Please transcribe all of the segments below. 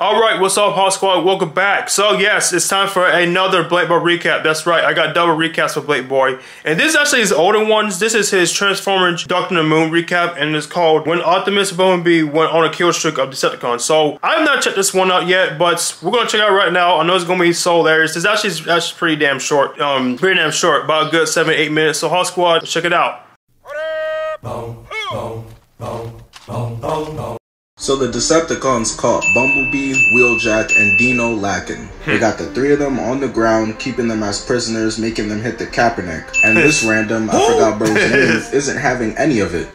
All right, what's up, HawkSquad? Welcome back. So yes, it's time for another BlankBoy recap. That's right, I got double recaps for BlankBoy, and this is actually his older ones. This is his Transformers Dark the Moon recap, and it's called When Optimus Bumblebee Went on a Kill Streak of Decepticons. So I have not checked this one out yet, but we're gonna check it out right now. I know it's gonna be so hilarious. It's actually actually pretty damn short. Um, pretty damn short, about a good seven eight minutes. So HawkSquad, check it out. Boom, boom, boom, boom, boom, boom. So the Decepticons caught Bumblebee, Wheeljack, and Dino lacking. They hmm. got the three of them on the ground, keeping them as prisoners, making them hit the Kaepernick. And hmm. this random, I forgot bro's name, isn't having any of it.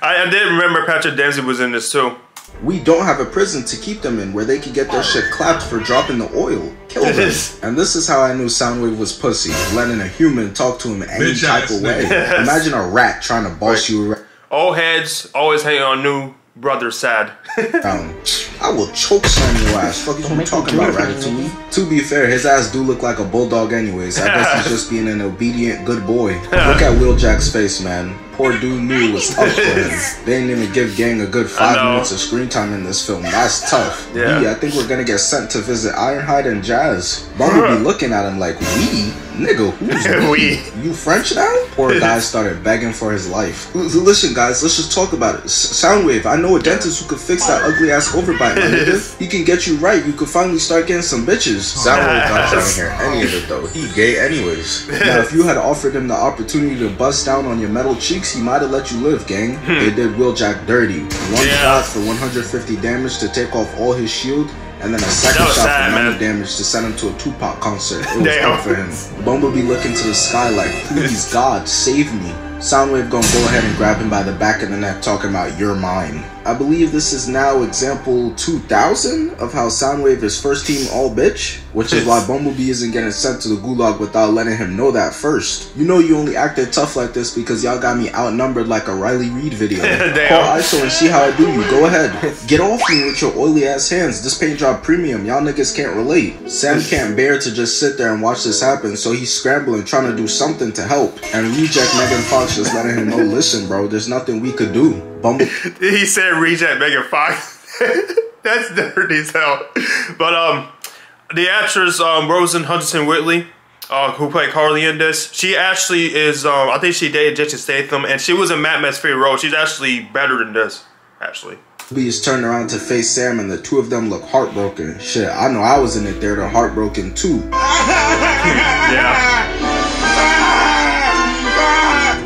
I, I did remember Patrick Dempsey was in this too. We don't have a prison to keep them in where they could get their shit clapped for dropping the oil. Kill them. and this is how I knew Soundwave was pussy, letting a human talk to him any Bitch type ass of way. nigga. Imagine a rat trying to boss you around. Old heads always hang on new brother sad. around. Um, I will choke slam your ass. Fuck you talking about, Ratatouille? To be fair, his ass do look like a bulldog anyways. I guess he's just being an obedient good boy. Look at Wheeljack's face, man. Poor dude knew it was tough for him. They didn't even give Gang a good five minutes of screen time in this film. That's tough. Yeah. Yeah, I think we're gonna get sent to visit Ironhide and Jazz. Bumblebee looking at him like, we? Nigga, who's We. You French now? Poor guy started begging for his life. L- listen, guys, let's just talk about it. S- Soundwave, I know a dentist who could fix that ugly ass overbite, my nigga. He can get you right. You could finally start getting some bitches. Soundwave not trying to hear any of it though. He gay anyways. Now, if you had offered him the opportunity to bust down on your metal cheeks, he might have let you live, gang. Hmm. They did Wheeljack dirty. One Yeah. shot for 150 damage to take off all his shield. And then a second shot sad, for 90 man. damage to send him to a Tupac concert. It was up for him. Bumblebee looking to the sky like, please God, save me. Soundwave gonna go ahead and grab him by the back of the neck talking about you're mine. I believe this is now example 2000 of how Soundwave is first team all bitch, which is why Bumblebee isn't getting sent to the gulag without letting him know that first. You know you only acted tough like this because y'all got me outnumbered like a Riley Reid video. Call ISO and see how I do you. Go ahead. Get off me with your oily ass hands. This paint job premium. Y'all niggas can't relate. Sam can't bear to just sit there and watch this happen, so he's scrambling, trying to do something to help. And reject Megan Fox just letting him know, listen, bro, there's nothing we could do. Bumble he said reject Megan Fox. That's dirty as hell. But um, the actress um Rosie Huntington-Whiteley, uh, who played Carly in this, she actually is um I think she dated Jason Statham, and she was in Max Fury Road. She's actually better than this, actually. B is turned around to face Sam, and the two of them look heartbroken. Shit, I know I was in it there, they're heartbroken too. Yeah.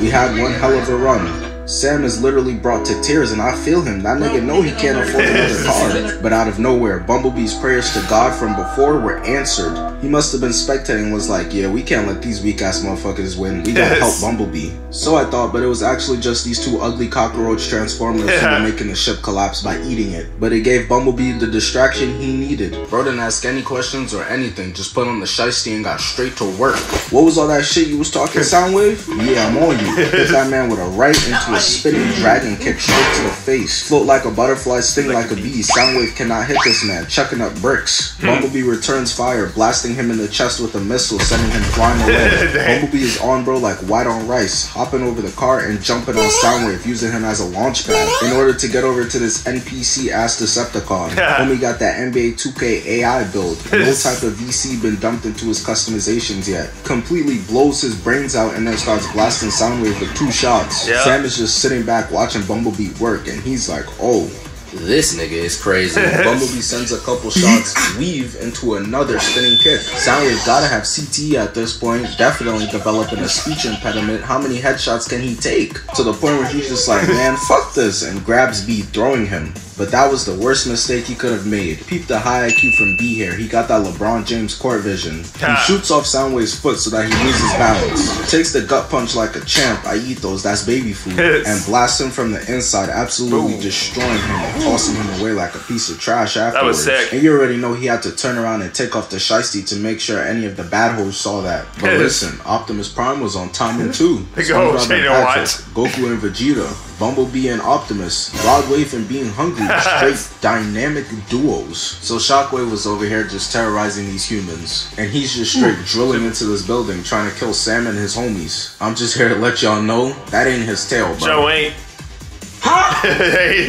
We had one hell of a run. Sam is literally brought to tears, and I feel him. That nigga know he can't afford another car. But out of nowhere, Bumblebee's prayers to God from before were answered. He must have been spectating and was like, yeah, we can't let these weak ass motherfuckers win. We gotta help Bumblebee. So I thought, but it was actually just these two ugly cockroach transformers who were making the ship collapse by eating it. But it gave Bumblebee the distraction he needed. Bro didn't ask any questions or anything, just put on the shiesty and got straight to work. What was all that shit you was talking, Soundwave? Yeah, I'm on you. Hit that man with a right into a spinning dragon kick straight to the face. Float like a butterfly, sting like a bee. Soundwave cannot hit this man, chucking up bricks. Bumblebee returns fire, blasting him in the chest with a missile, sending him flying away. Bumblebee is on bro like white on rice, hopping over the car and jumping on Soundwave, using him as a launch pad in order to get over to this NPC ass Decepticon. Homie got that NBA 2K AI build. No type of VC been dumped into his customizations yet. Completely blows his brains out and then starts blasting Soundwave with two shots. Yeah. Sam is just sitting back watching Bumblebee work and he's like, oh. This nigga is crazy. Bumblebee sends a couple shots, weave into another spinning kick. Soundwave gotta have CTE at this point, definitely developing a speech impediment. How many headshots can he take? To the point where he's just like, man, fuck this, and grabs B, throwing him. But that was the worst mistake he could have made. Peep the high IQ from B here. He got that LeBron James court vision. He shoots off Soundwave's foot so that he loses balance. Takes the gut punch like a champ. I eat those, that's baby food. And blasts him from the inside, absolutely Boom. destroying him and tossing him away like a piece of trash afterwards. sick. And you already know he had to turn around and take off the shiesty to make sure any of the bad hoes saw that. But listen, Optimus Prime was on timing too. Big ol' SpongeBob and Shane Goku and Vegeta, Bumblebee and Optimus, Broadwave and Being Hungry, straight dynamic duos. So Shockwave was over here just terrorizing these humans, and he's just straight drilling into this building trying to kill Sam and his homies. I'm just here to let y'all know that ain't his tail, bro. Joe ain't. Ha!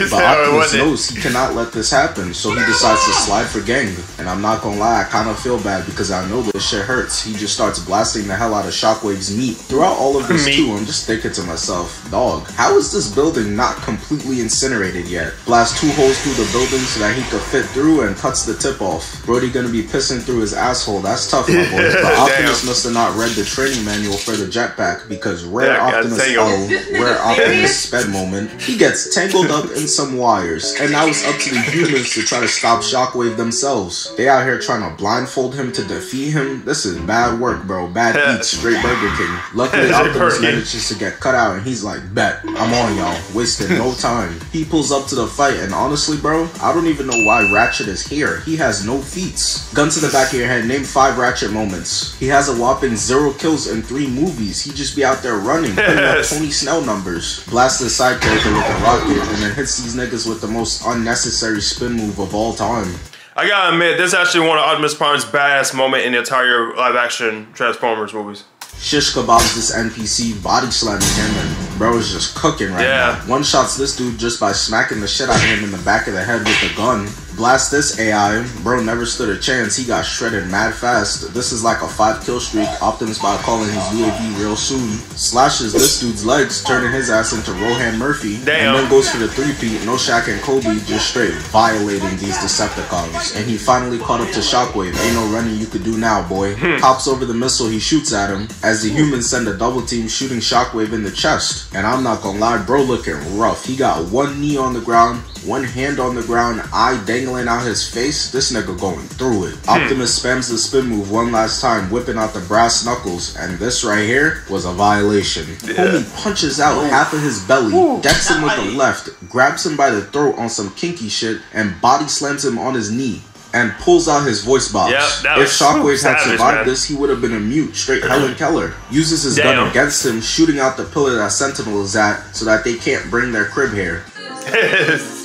But uh, Optimus was knows he cannot let this happen, so he decides to slide for gang. And I'm not gonna lie, I kinda feel bad because I know this shit hurts. He just starts blasting the hell out of Shockwave's meat. Throughout all of this Meat. too, I'm just thinking to myself, dog, how is this building not completely incinerated yet? Blast two holes through the building so that he could fit through and cuts the tip off. Brody gonna be pissing through his asshole. That's tough, my boy. But Optimus must have not read the training manual for the jetpack because rare Yeah, God Optimus damn. oh, rare Optimus sped moment. He gets tangled up in some wires, and now it's up to the humans to try to stop Shockwave themselves. They out here trying to blindfold him to defeat him. This is bad work, bro. Bad eats, straight Burger King. Luckily, Optimus manages to get cut out, and he's like, "Bet, I'm on y'all." Wasting no time. He pulls up to the fight, and honestly, bro, I don't even know why Ratchet is here. He has no feats. Gun to the back of your head. Name five Ratchet moments. He has a whopping zero kills in three movies. He just be out there running, putting up Tony Snell numbers. Blast his side character with a rocket, and then hits these niggas with the most unnecessary spin move of all time. I gotta admit, this is actually one of Optimus Prime's badass moment in the entire live action Transformers movies. Shish kebabs this NPC, body slamming him, and bro is just cooking right Yeah. now. One shots this dude just by smacking the shit out of him in the back of the head with a gun. Blast this AI, bro never stood a chance. He got shredded mad fast. This is like a five kill streak. Optimus by calling his UAV real soon. Slashes this dude's legs, turning his ass into Rohan Murphy. Damn. And then goes for the three peat. No Shaq and Kobe just straight violating these Decepticons. And he finally caught up to Shockwave. Ain't no running you could do now, boy. Hmm. Hops over the missile he shoots at him as the humans send a double team shooting Shockwave in the chest. And I'm not gonna lie, bro looking rough. He got one knee on the ground, one hand on the ground, eye dangling out his face. This nigga going through it. Hmm. Optimus spams the spin move one last time, whipping out the brass knuckles. And this right here was a violation. Homie punches out oh. half of his belly, decks him with the left, grabs him by the throat on some kinky shit, and body slams him on his knee. And pulls out his voice box. Yep, if Shockwave had savage, survived man. this, he would have been a mute, straight Helen Keller. Uses his gun against him, shooting out the pillar that Sentinel is at so that they can't bring their crib here.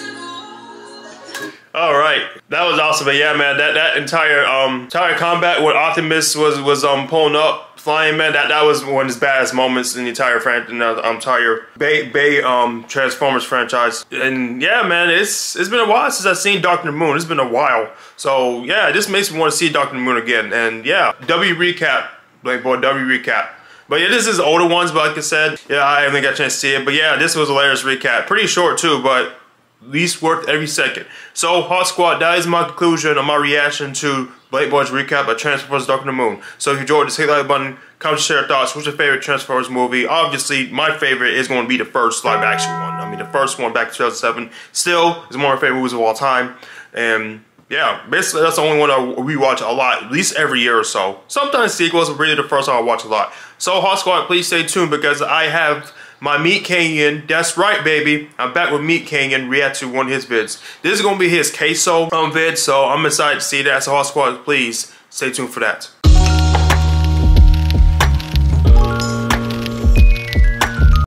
All right, that was awesome. But yeah, man, that that entire um entire combat where Optimus was was um pulling up, flying, man, that that was one of his baddest moments in the entire fran- in the entire Bay Bay um Transformers franchise. And yeah, man, it's it's been a while since I've seen Doctor Moon. It's been a while. So yeah, this makes me want to see Doctor Moon again. And yeah, W recap, like boy, W recap. But yeah, this is older ones, but like I said, yeah, I haven't got a chance to see it. But yeah, this was a hilarious recap. Pretty short too, but least worth every second. So, HawkSquad, that is my conclusion on my reaction to BlankBoy's recap of Transformers Dark of the Moon. So, if you enjoyed this, hit the like button, comment, share your thoughts. What's your favorite Transformers movie? Obviously, my favorite is going to be the first live action one. I mean, the first one back in 2007 still is one of my favorite movies of all time. And yeah, basically, that's the only one I rewatch a lot, at least every year or so. Sometimes sequels, but really the first one I watch a lot. So, HawkSquad, please stay tuned because I have my Meat Canyon. That's right, baby. I'm back with Meat Canyon. React to one of his vids. This is gonna be his queso um vid, so I'm excited to see that. So, HawkSquad, please stay tuned for that.